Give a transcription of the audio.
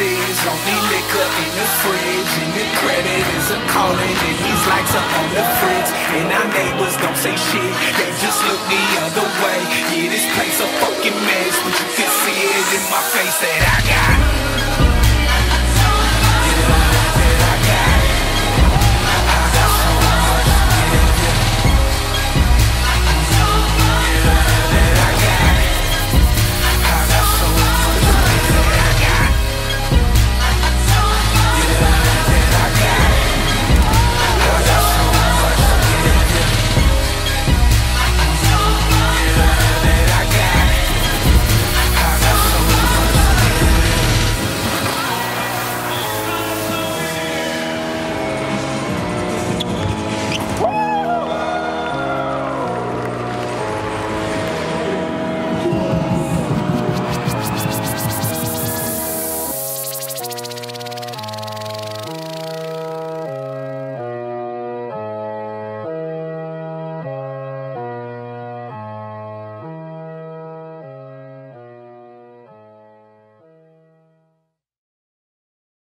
is only liquor in the fridge. And the creditors are calling. And these lights are on the fridge. And our neighbors don't say shit, they just look the other way. Yeah, this place a fucking mess, but you can see it in my face that I got